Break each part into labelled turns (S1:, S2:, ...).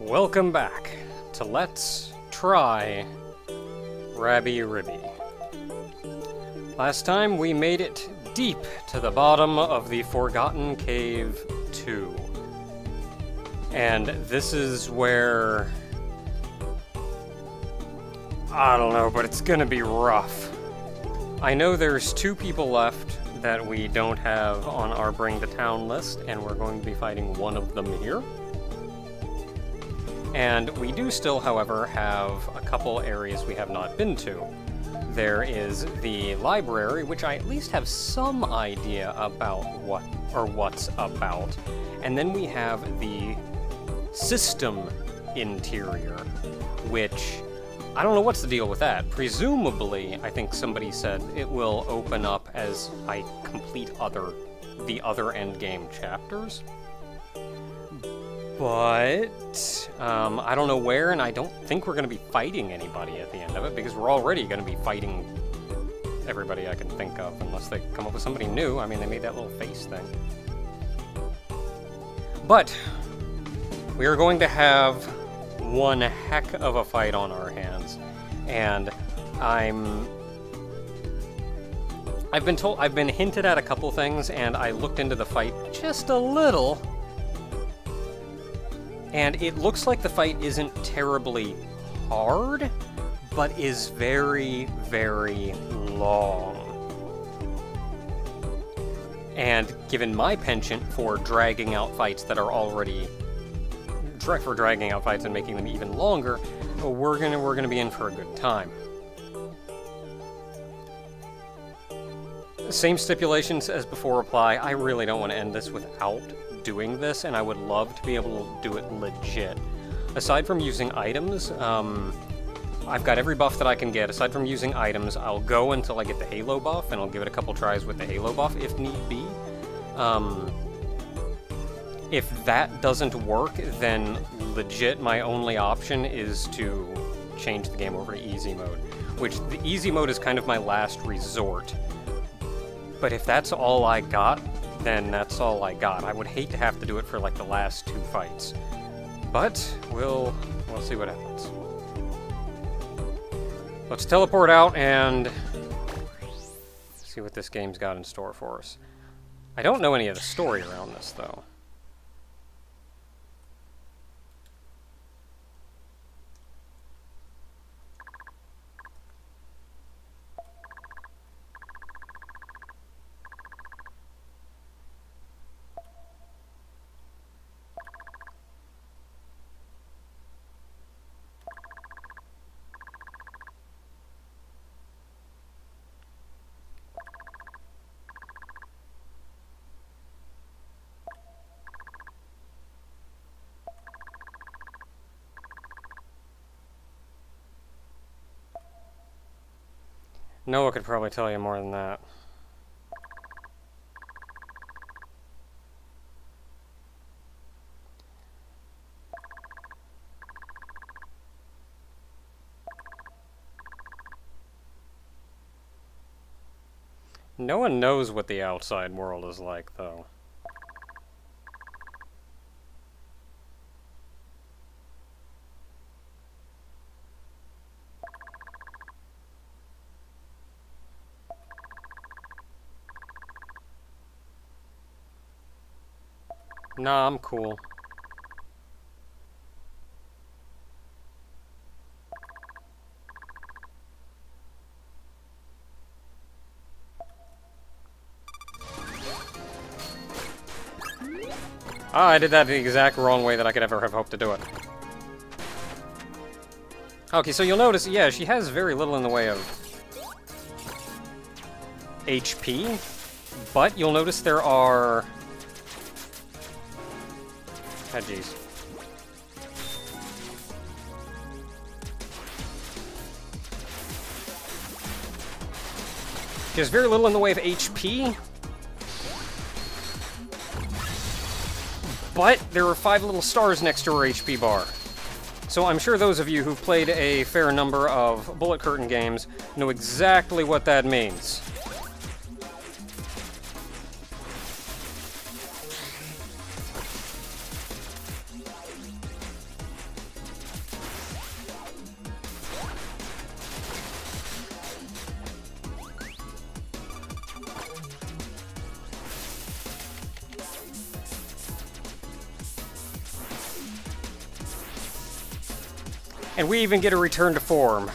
S1: Welcome back to Let's Try Rabi-Ribi. Last time we made it deep to the bottom of the Forgotten Cave 2. And this is where... I don't know, but it's gonna be rough. I know there's two people left that we don't have on our Bring the Town list, and we're going to be fighting one of them here. And we do still, however, have a couple areas we have not been to. There is the library, which I at least have some idea about what or what's about. And then we have the system interior, which I don't know what's the deal with that. Presumably, I think somebody said it will open up as I complete other the other end game chapters. But um, I don't know where, and I don't think we're going to be fighting anybody at the end of it because we're already going to be fighting everybody I can think of, unless they come up with somebody new. I mean, they made that little face thing. But we are going to have one heck of a fight on our hands, and I'm. I've been told, I've been hinted at a couple things, and I looked into the fight just a little, and it looks like the fight isn't terribly hard, but is very, very long. And given my penchant for dragging out fights that are already for dragging out fights and making them even longer, we're gonna we're gonna be in for a good time. Same stipulations as before apply. I really don't want to end this without doing this, and I would love to be able to do it legit. Aside from using items, um, I've got every buff that I can get. Aside from using items, I'll go until I get the Halo buff, and I'll give it a couple tries with the Halo buff if need be. Um, if that doesn't work, then legit my only option is to change the game over to easy mode, which the easy mode is kind of my last resort. But if that's all I got, then that's all I got. I would hate to have to do it for like the last two fights. But we'll we'll see what happens. Let's teleport out and see what this game's got in store for us. I don't know any of the story around this though. Noah could probably tell you more than that. No one knows what the outside world is like, though. Nah, I'm cool. Ah, I did that the exact wrong way that I could ever have hoped to do it. Okay, so you'll notice, yeah, she has very little in the way of HP, but you'll notice there are Oh, jeez. There's very little in the way of HP. But there are five little stars next to her HP bar. So I'm sure those of you who've played a fair number of Bullet Curtain games know exactly what that means. Even get a return to form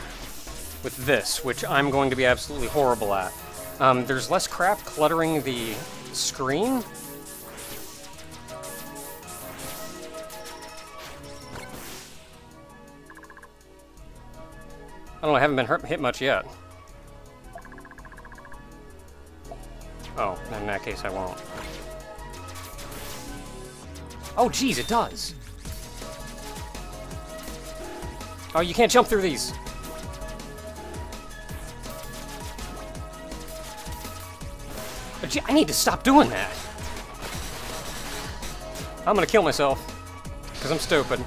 S1: with this, which I'm going to be absolutely horrible at. Um, there's less crap cluttering the screen. I don't know, I haven't been hurt, hit much yet. Oh, in that case I won't. Oh, geez, it does. Oh, you can't jump through these. I need to stop doing that. I'm gonna kill myself. Because I'm stupid.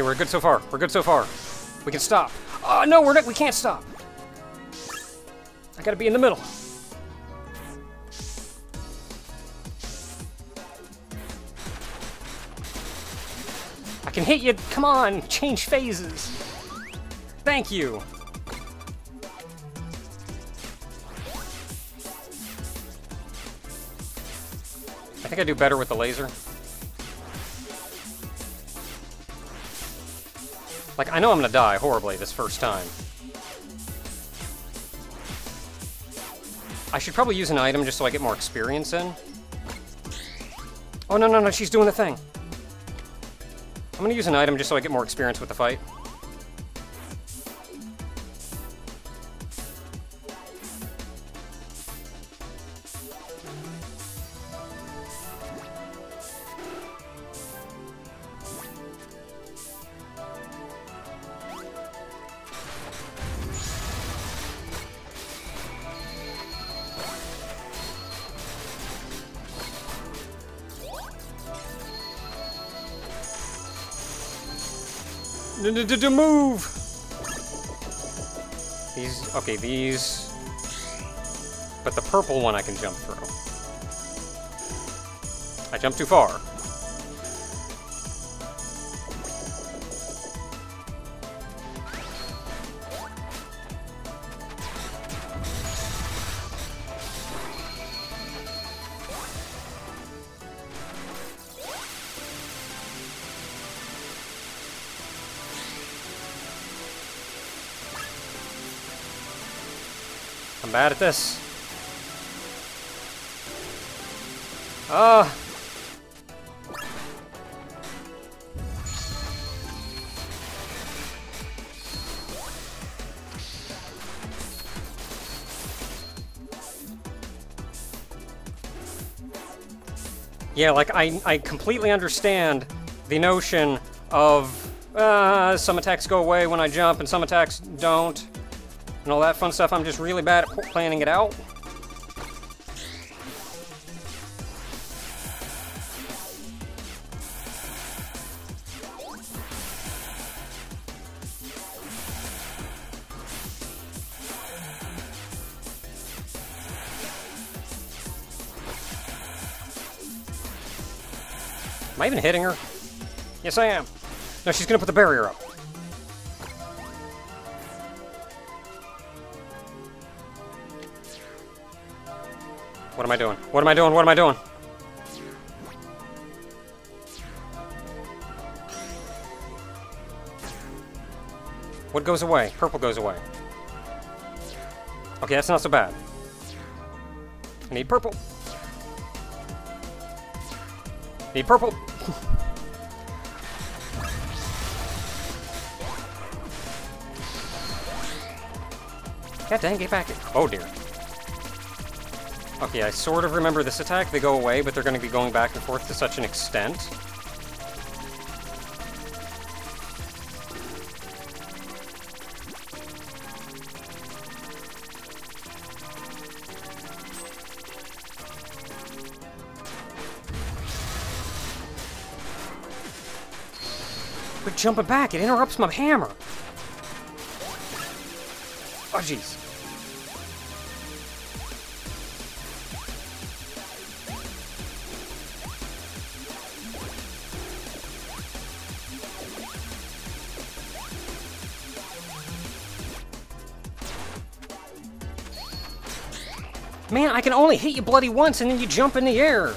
S1: Okay, we're good so far. We're good so far. We can stop. Oh, no, we're not, we can't stop. I gotta be in the middle. I can hit you. Come on, change phases. Thank you. I think I do better with the laser. Like, I know I'm gonna die horribly this first time. I should probably use an item just so I get more experience in. Oh, no, no, no, she's doing the thing. I'm gonna use an item just so I get more experience with the fight. To move! These, okay, these... But the purple one I can jump through. I jumped too far. Bad at this. Ah. Yeah, like, I, I completely understand the notion of uh, some attacks go away when I jump and some attacks don't and all that fun stuff. I'm just really bad at planning it out. Am I even hitting her? Yes, I am. No, she's gonna put the barrier up. What am I doing? What am I doing? What am I doing? What goes away? Purple goes away. Okay, that's not so bad. I need purple. Need purple. God dang, get back. Oh dear. Okay, I sort of remember this attack. They go away, but they're going to be going back and forth to such an extent. Quit jumping back, it interrupts my hammer! Oh, jeez. Man, I can only hit you bloody once and then you jump in the air.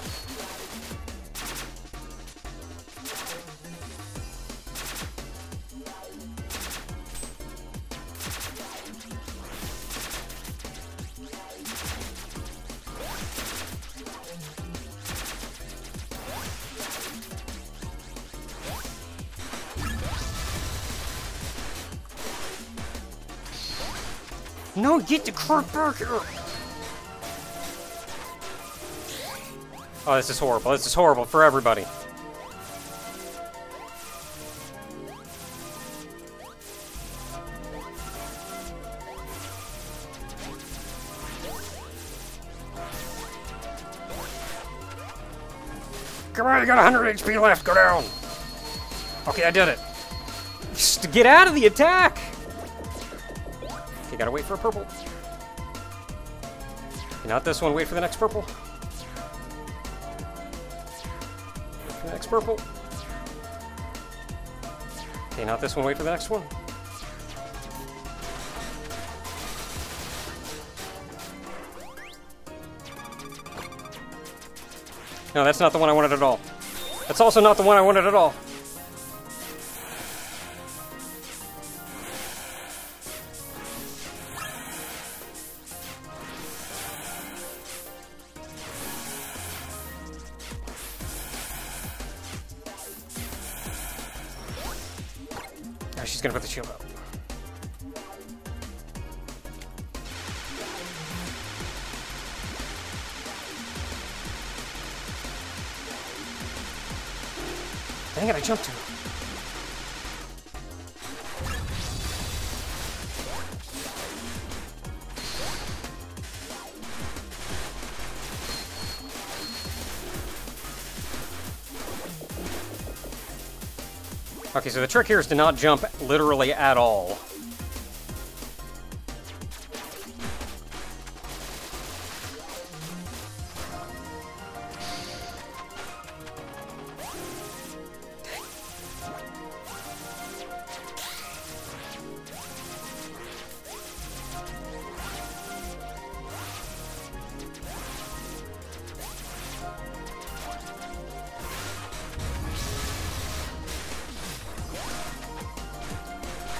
S1: No, get the crap back here! Oh, this is horrible. This is horrible for everybody. Come on, you got 100 HP left. Go down. Okay, I did it. Just get out of the attack. You gotta wait for a purple. Not this one. Wait for the next purple. Purple. Okay, not this one. Wait for the next one. No, that's not the one I wanted at all. That's also not the one I wanted at all. Oh, she's gonna put the shield up. Dang it, I jumped too. Okay, so the trick here is to not jump literally at all.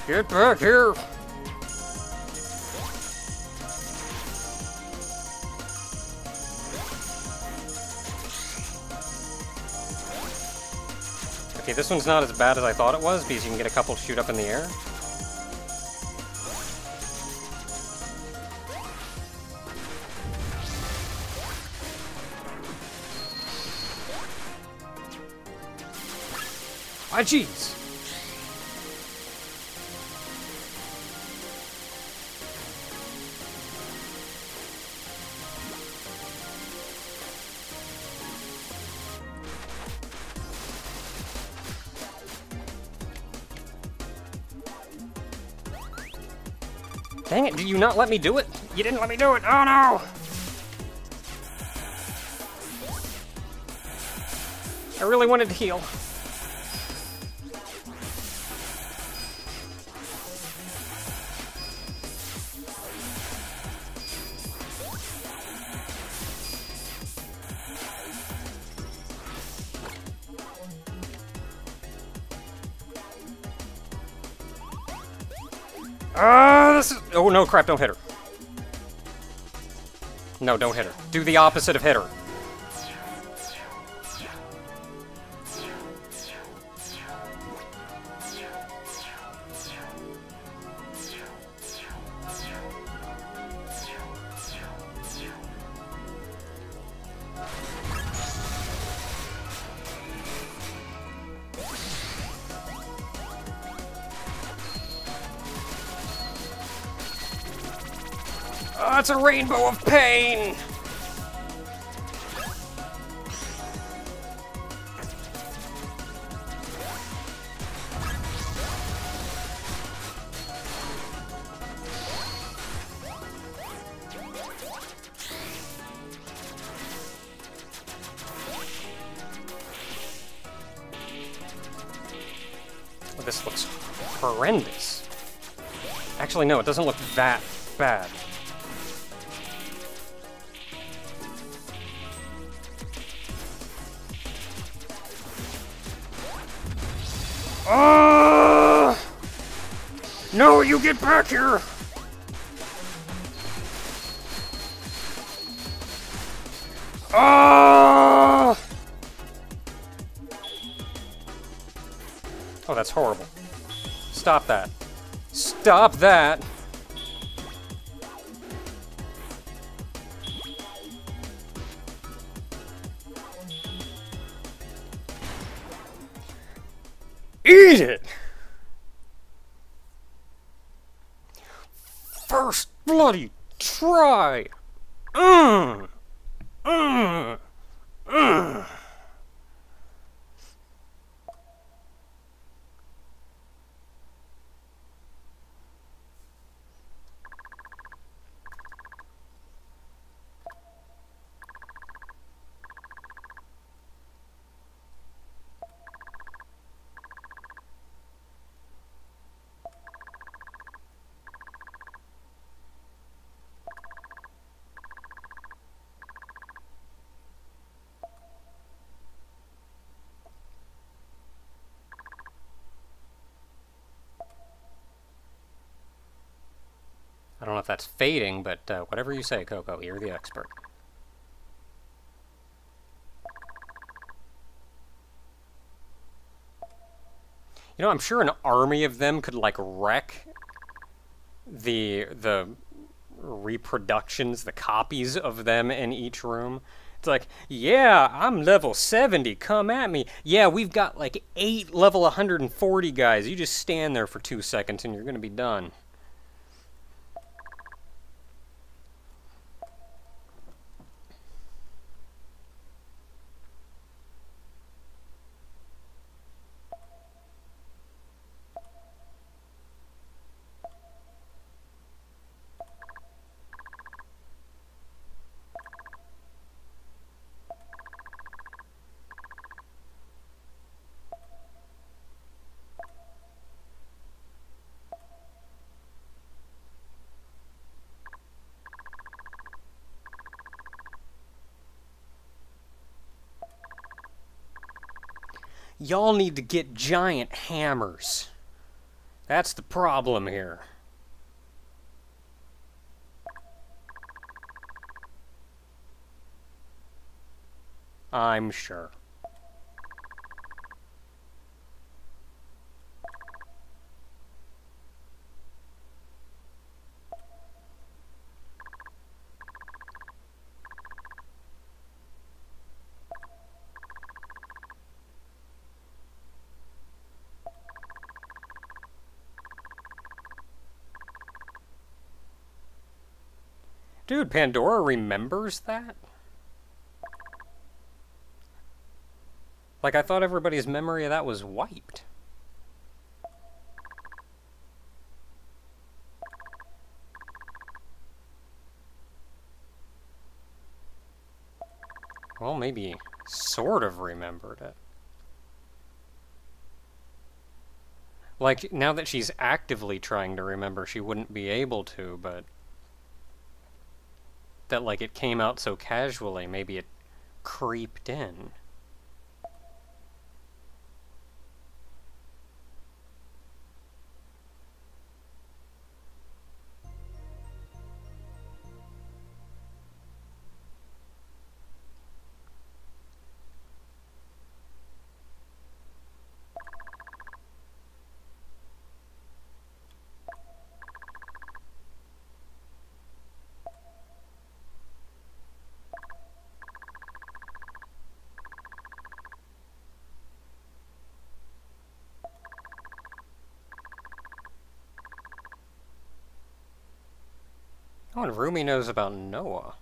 S1: Get back here! Okay, this one's not as bad as I thought it was because you can get a couple shoot up in the air. Ah, jeez! Not let me do it? You didn't let me do it! Oh no! I really wanted to heal. Oh crap! Don't hit her. No, don't hit her. Do the opposite of hit her. Oh, it's a rainbow of pain! This looks horrendous. Actually, no, it doesn't look that bad. Oh! No, you get back here! Oh! Oh, that's horrible. Stop that. Stop that! Eat it! First bloody try! Mmm! Mmm! Mmm! I don't if that's fading, but uh, whatever you say, Cocoa, you're the expert. You know, I'm sure an army of them could, like, wreck the, the reproductions, the copies of them in each room. It's like, yeah, I'm level 70, come at me. Yeah, we've got like eight level 140 guys. You just stand there for two seconds and you're gonna be done. Y'all need to get giant hammers. That's the problem here. I'm sure. Dude, Pandora remembers that? Like, I thought everybody's memory of that was wiped. Well, maybe sort of remembered it. Like, now that she's actively trying to remember, she wouldn't be able to, but that like it came out so casually, maybe it creeped in. Oh, and Rumi knows about Noah.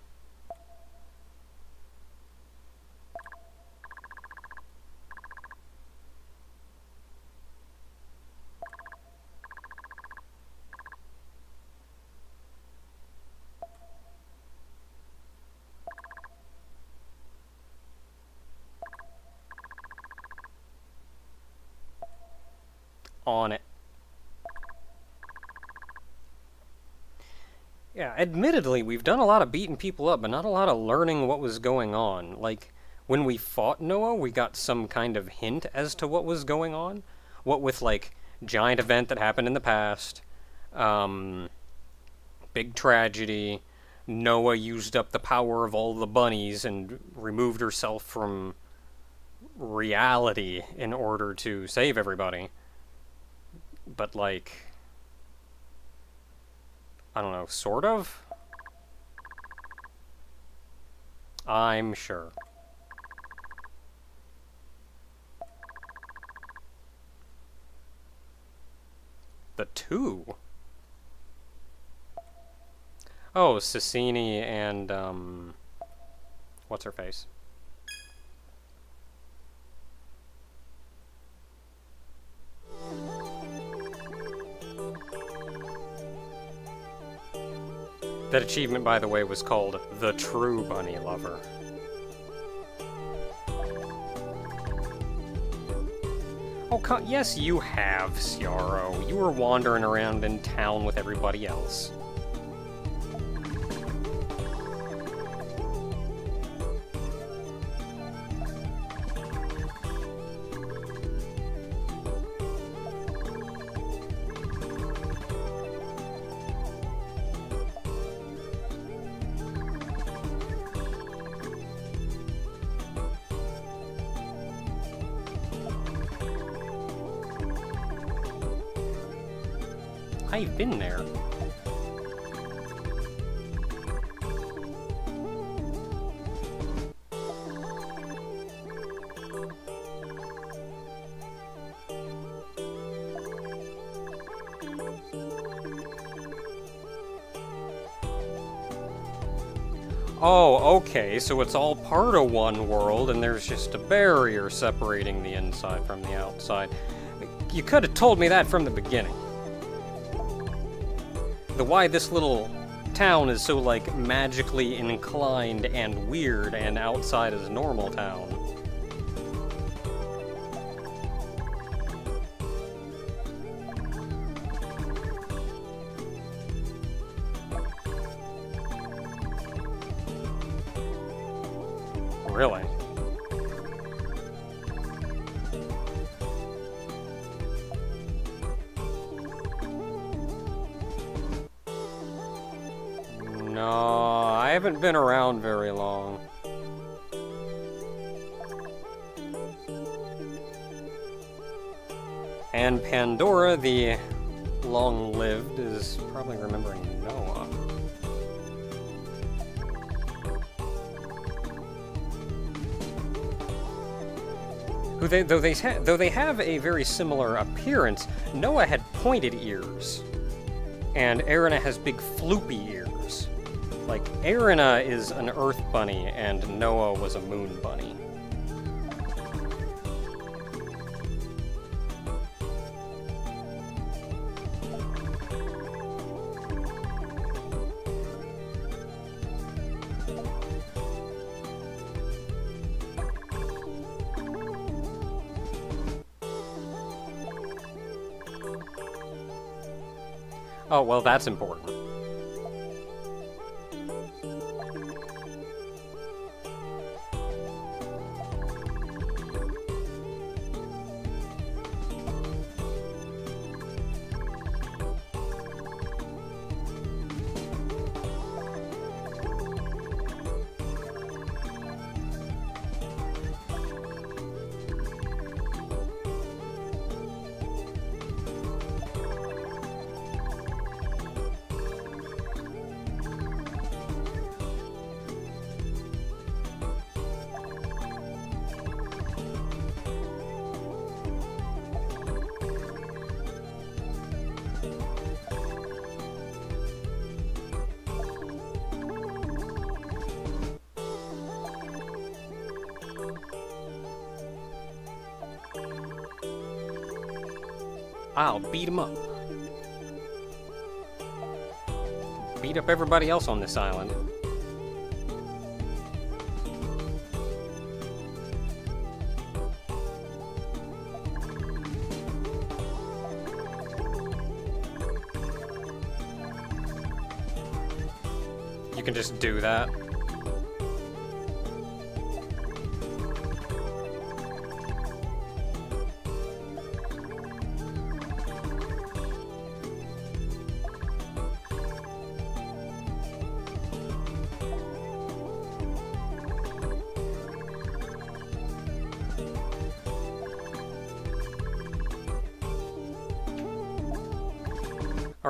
S1: On it. Yeah, admittedly, we've done a lot of beating people up, but not a lot of learning what was going on. Like, when we fought Noah, we got some kind of hint as to what was going on. what with like giant event that happened in the past, um, big tragedy. Noah used up the power of all the bunnies and removed herself from reality in order to save everybody. But like I don't know, sort of? I'm sure. The two? Oh, Cicini and, um... What's her face? That achievement, by the way, was called The True Bunny Lover. Oh, yes, you have, Syaro. You were wandering around in town with everybody else. Oh, okay, so it's all part of one world, and there's just a barrier separating the inside from the outside. You could have told me that from the beginning. The why this little town is so, like, magically inclined and weird and outside is normal town. Been around very long. And Pandora, the long-lived, is probably remembering Noah. Who they, though they though they have a very similar appearance, Noah had pointed ears, and Erina has big floopy ears. Like Erina is an Earth bunny, and Noah was a Moon bunny. Oh, well, that's important. I'll beat him up. Beat up everybody else on this island. You can just do that.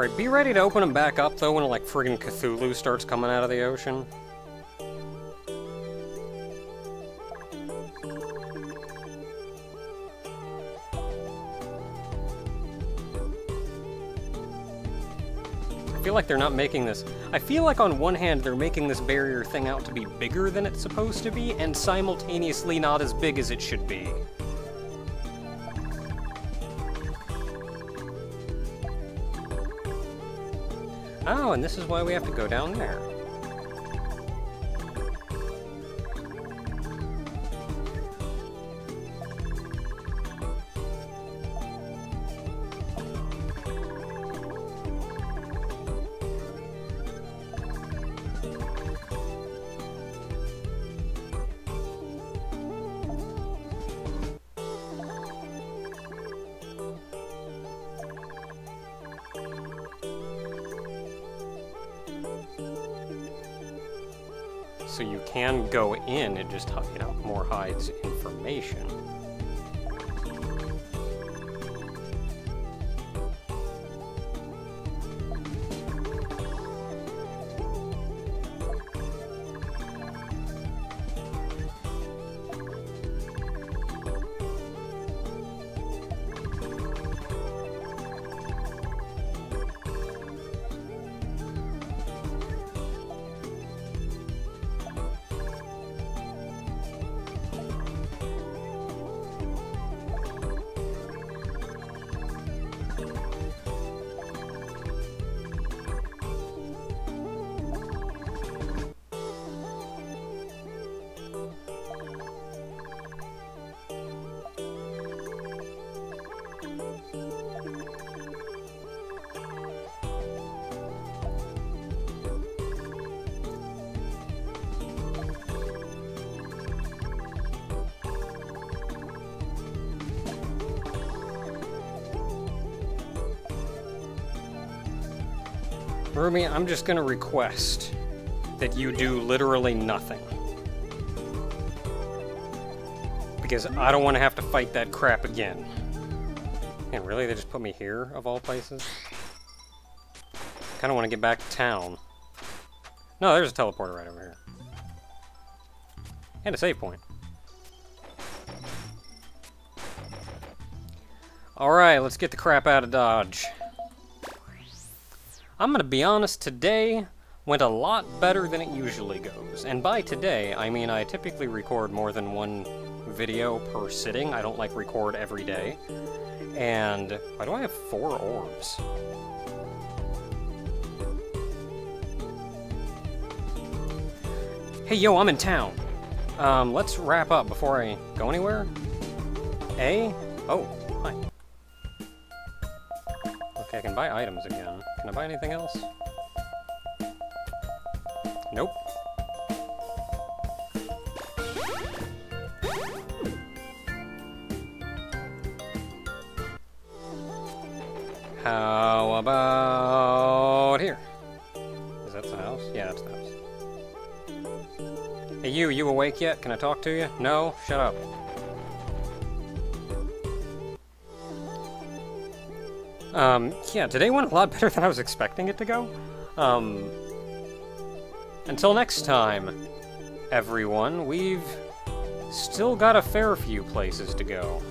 S1: Alright, be ready to open them back up, though, when, like, friggin' Cthulhu starts coming out of the ocean. I feel like they're not making this... I feel like on one hand they're making this barrier thing out to be bigger than it's supposed to be, and simultaneously not as big as it should be. And this is why we have to go down there. In, it just, you know, more hides information. Ruby, I'm just gonna request that you do literally nothing. Because I don't want to have to fight that crap again. And really, they just put me here, of all places? Kinda want to get back to town. No, there's a teleporter right over here. And a save point. Alright, let's get the crap out of Dodge. I'm gonna be honest, today went a lot better than it usually goes. And by today, I mean I typically record more than one video per sitting. I don't like record every day. And why do I have four orbs? Hey, yo, I'm in town. Um, let's wrap up before I go anywhere. A? Oh, can buy items again. Can I buy anything else? Nope. How about here? Is that the house? Yeah, that's the house. Hey you, you awake yet? Can I talk to you? No? Shut up. Um, yeah, today went a lot better than I was expecting it to go. Um, until next time, everyone, we've still got a fair few places to go.